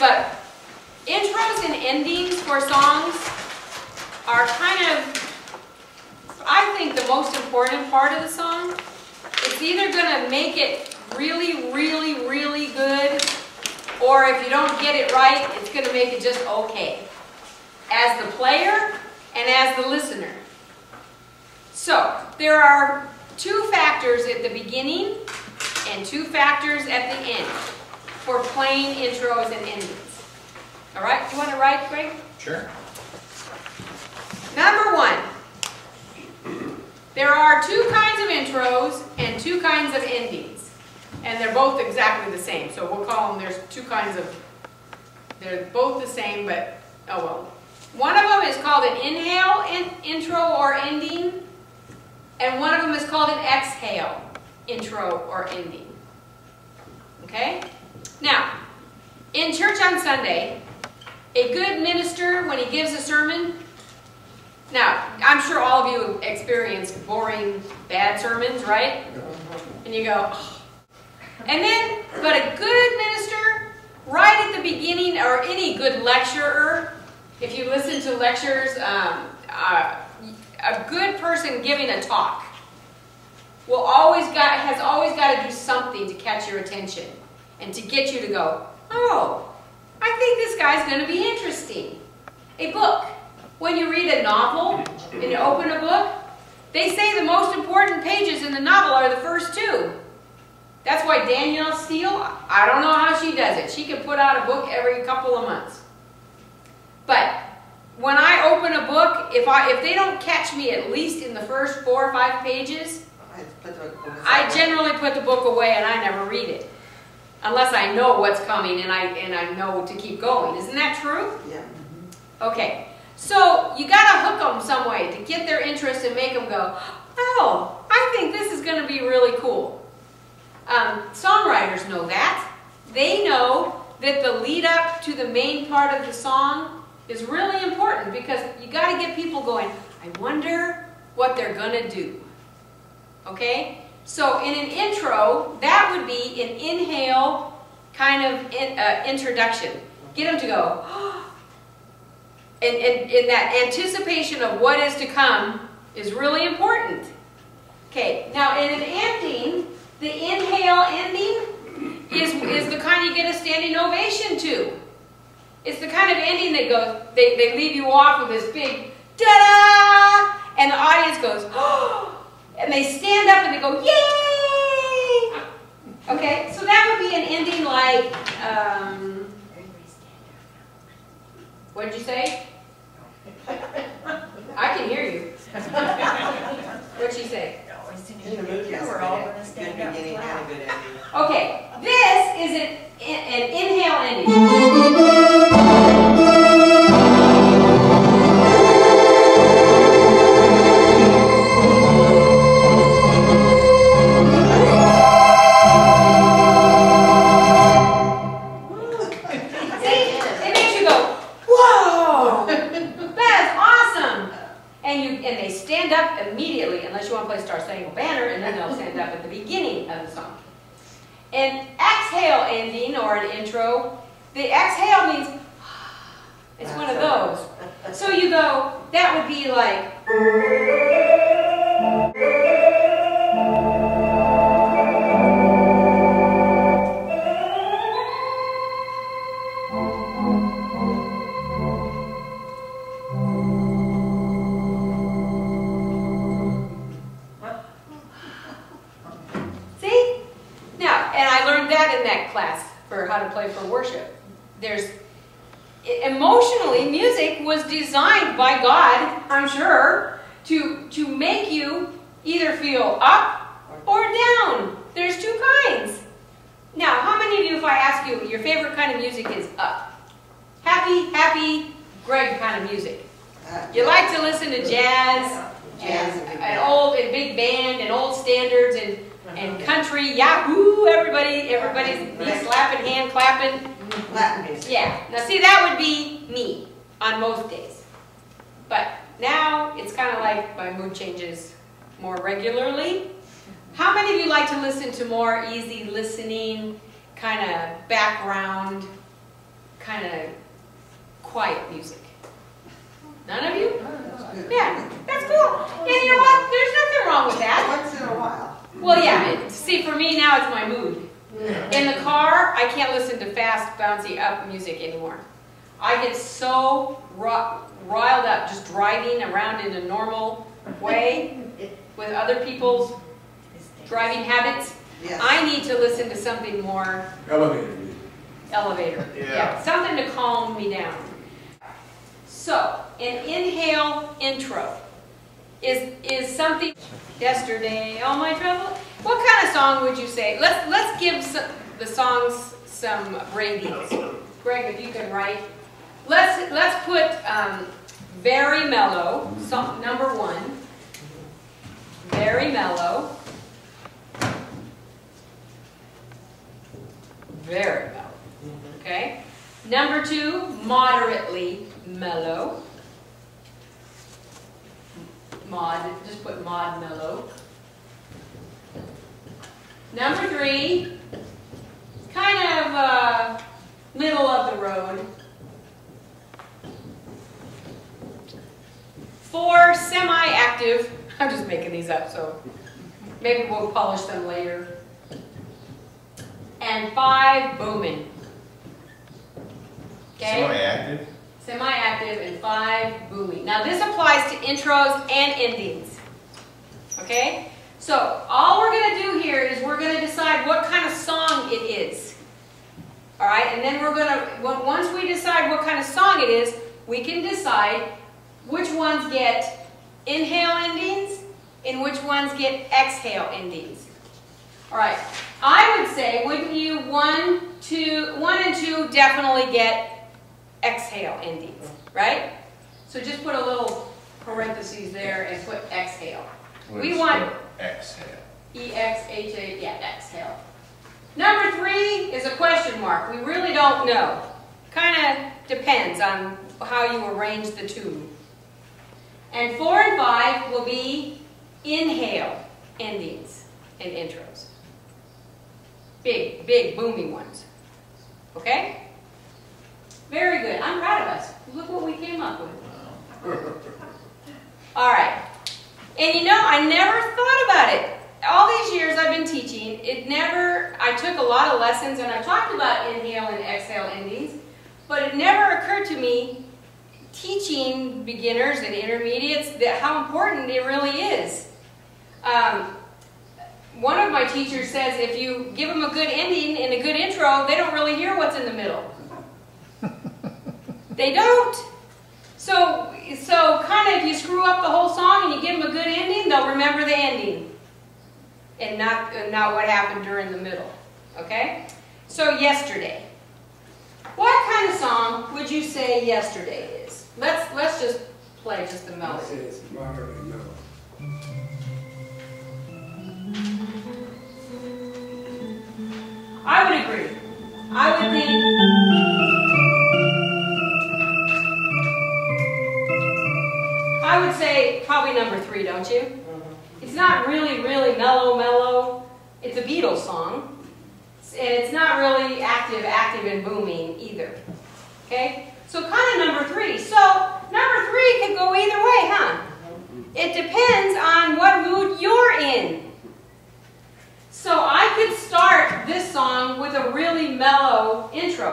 But intros and endings for songs are kind of, I think, the most important part of the song. It's either going to make it really, really, really good, or if you don't get it right, it's going to make it just okay. As the player and as the listener. So, there are two factors at the beginning and two factors at the end for plain intros and endings. All right, you want to write, Greg? Sure. Number one, there are two kinds of intros and two kinds of endings. And they're both exactly the same. So we'll call them, there's two kinds of, they're both the same, but oh well. One of them is called an inhale in, intro or ending, and one of them is called an exhale intro or ending. Okay? Now, in church on Sunday, a good minister, when he gives a sermon, now, I'm sure all of you experienced boring, bad sermons, right? And you go, oh. and then, but a good minister, right at the beginning, or any good lecturer, if you listen to lectures, um, uh, a good person giving a talk will always got has always got to do something to catch your attention and to get you to go, oh, I think this guy's going to be interesting. A book. When you read a novel and you open a book, they say the most important pages in the novel are the first two. That's why Danielle Steel, I don't know how she does it. She can put out a book every couple of months. But when I open a book, if I if they don't catch me at least in the first four or five pages, I generally put the book away and I never read it. Unless I know what's coming and I and I know to keep going. Isn't that true? Yeah. Okay. So you got to hook them some way to get their interest and make them go, oh, I think this is going to be really cool. Um, songwriters know that. They know that the lead up to the main part of the song is really important because you got to get people going, I wonder what they're going to do. Okay? So in an intro, that would be an inhale kind of in, uh, introduction. Get them to go, and, and, and that anticipation of what is to come is really important. Okay, now in an ending, the inhale ending is, is the kind you get a standing ovation to. It's the kind of ending that goes, they, they leave you off with this big da-da, and the audience goes, oh, and they stand up and they go, yay! Okay, so that would be an ending like, um, what did you say? I can hear you. What'd she say? In the movie, Yeah, we're all gonna stand up beginning and a flat. good ending. Okay, up at the beginning of the song. An exhale ending or an intro, the exhale means it's one of those. So you go, that would be like. For how to play for worship. There's emotionally, music was designed by God, I'm sure, to to make you either feel up or down. There's two kinds. Now, how many of you, if I ask you, your favorite kind of music is up? Happy, happy, Greg kind of music. Uh, You like to listen to jazz, Jazz and and big an band. old and big band and old standards and and country, yahoo! Everybody, everybody's knee slapping, hand clapping. Mm-hmm. Latin music. Yeah. Now, see, that would be me on most days. But now it's kind of like my mood changes more regularly. How many of you like to listen to more easy listening, kind of background, kind of quiet music. None of you? Yeah, that's cool. And you know what? There's nothing wrong with that. Once in a while. Well, yeah, it- see, for me now it's my mood. In the car, I can't listen to fast, bouncy up music anymore. I get so riled up just driving around in a normal way with other people's driving habits. Yes. I need to listen to something more Elevator music. elevator. Yeah. Something to calm me down. So, an inhale intro is is something yesterday, all my trouble. What kind of song would you say? Let's let's give s the songs some ratings. Greg, if you can write. Let's let's put um, very mellow, song number one. Very mellow. Very mellow. Okay? Number two, moderately mellow. Mod, just put mod mellow. Number three, kind of uh, middle of the road. Four, semi-active. I'm just making these up, so maybe we'll polish them later. And five, booming. Okay? Semi-active? Semi-active and five booming. Now this applies to intros and endings. Okay? So all we're going to do here is we're going to decide what kind of song it is. All right? And then we're going to, once we decide what kind of song it is, we can decide which ones get inhale endings and which ones get exhale endings. All right. I would say, wouldn't you, one, two, one and two definitely get exhale endings, right? So just put a little parentheses there and put exhale. We want- Exhale. E X H A, yeah, exhale. Number three is a question mark. We really don't know. Kind of depends on how you arrange the tune. And four and five will be inhale endings and intros. Big, big, booming ones. Okay? Very good. I'm proud of us. Look what we came up with. All right. And you know, I never thought about it. All these years I've been teaching, it never, I took a lot of lessons and I talked about inhale and exhale endings, but it never occurred to me teaching beginners and intermediates that how important it really is. Um, one of my teachers says if you give them a good ending and a good intro, they don't really hear what's in the middle. they don't. So, so kind of if you screw up the whole song and you give them a good ending, they'll remember the ending and not, not what happened during the middle. Okay? So yesterday. What kind of song would you say yesterday is? Let's, let's just play just the melody. Probably number three, don't you? It's not really, really mellow, mellow. It's a Beatles song. And it's not really active, active, and booming either. Okay? So kind of number three. So number three could go either way, huh? It depends on what mood you're in. So I could start this song with a really mellow intro.